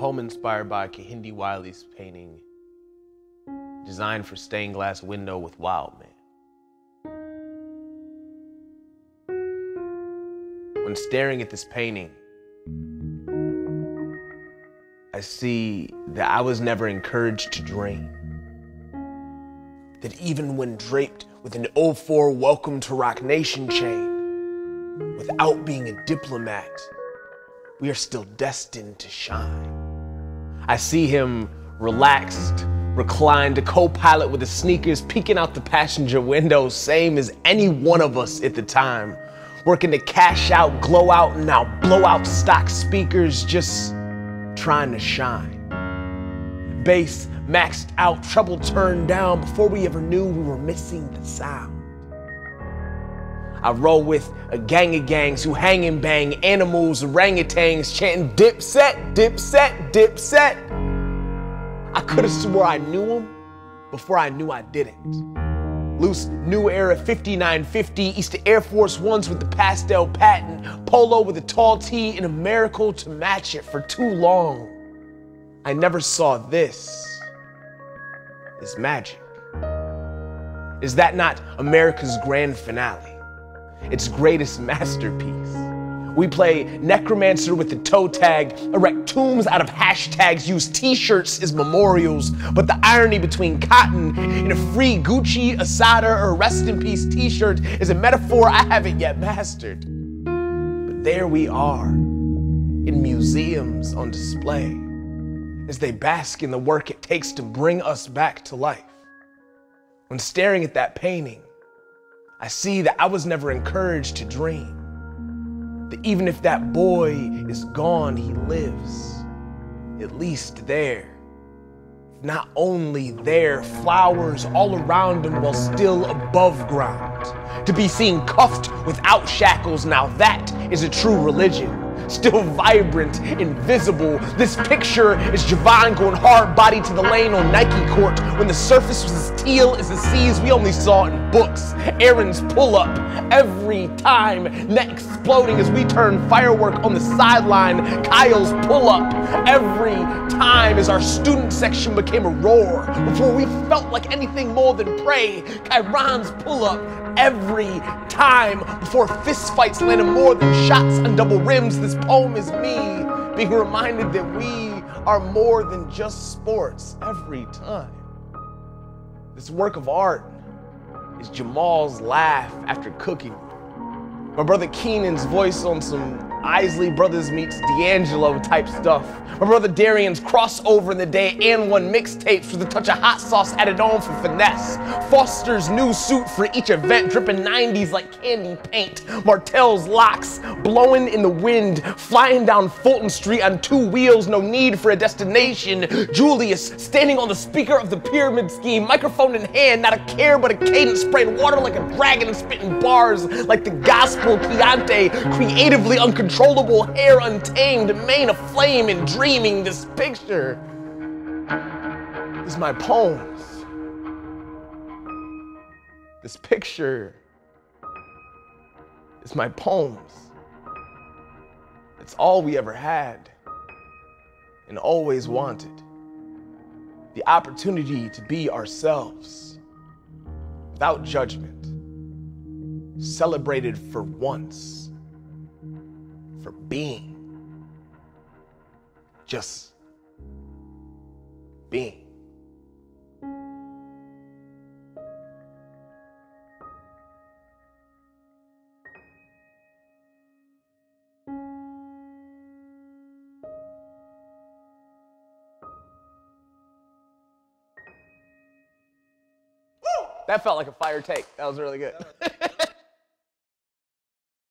poem inspired by Kehinde Wiley's painting, designed for stained glass window with Wild Man. When staring at this painting, I see that I was never encouraged to dream. That even when draped with an 04 Welcome to Roc Nation chain, without being a diplomat, we are still destined to shine. I see him relaxed, reclined, co pilot with his sneakers peeking out the passenger window, same as any one of us at the time. Working to cash out, glow out, and now blow out stock speakers, just trying to shine. Bass maxed out, treble turned down before we ever knew we were missing the sound. I roll with a gang of gangs who hang and bang animals, orangutans, chanting Dipset, dip set, Dipset. I could have swore I knew him before I knew I didn't. Loose new era 59Fifty, Easter Air Force Ones with the pastel patent, polo with a tall tee, and a miracle to match it for too long. I never saw this as magic. Is that not America's grand finale? Its greatest masterpiece. We play necromancer with the toe tag, erect tombs out of hashtags, use t-shirts as memorials, but the irony between cotton and a free Gucci, Assata, or rest in peace t-shirt is a metaphor I haven't yet mastered. But there we are, in museums on display, as they bask in the work it takes to bring us back to life. When staring at that painting, I see that I was never encouraged to dream. That even if that boy is gone, he lives, at least there. Not only there, flowers all around him while still above ground. To be seen cuffed without shackles, now that is a true religion still vibrant, invisible. This picture is Javon going hard body to the lane on Nike court when the surface was as teal as the seas we only saw in books. Aaron's pull up every time, net exploding as we turn firework on the sideline. Kyle's pull up every time as our student section became a roar before we felt like anything more than prey. Kyron's pull up every time before fistfights landed more than shots on double rims. This poem is me being reminded that we are more than just sports every time. This work of art is Jamal's laugh after cooking. My brother Keenan's voice on some Isley Brothers meets D'Angelo type stuff. My brother Darian's crossover in the day AND1 mixtapes with a touch of hot sauce added on for finesse. Foster's new suit for each event, dripping 90s like candy paint. Martell's locks blowing in the wind, flying down Fulton Street on two wheels, no need for a destination. Julius standing on the speaker of the pyramid scheme, microphone in hand, not a care but a cadence, spraying water like a dragon and spitting bars like the gospel Chianti, creatively uncontrollable uncontrollable hair untamed, mane aflame and dreaming. This picture is my poems. This picture is my poems. It's all we ever had and always wanted. The opportunity to be ourselves without judgment, celebrated for once for being. Just being. That felt like a fire take. That was really good.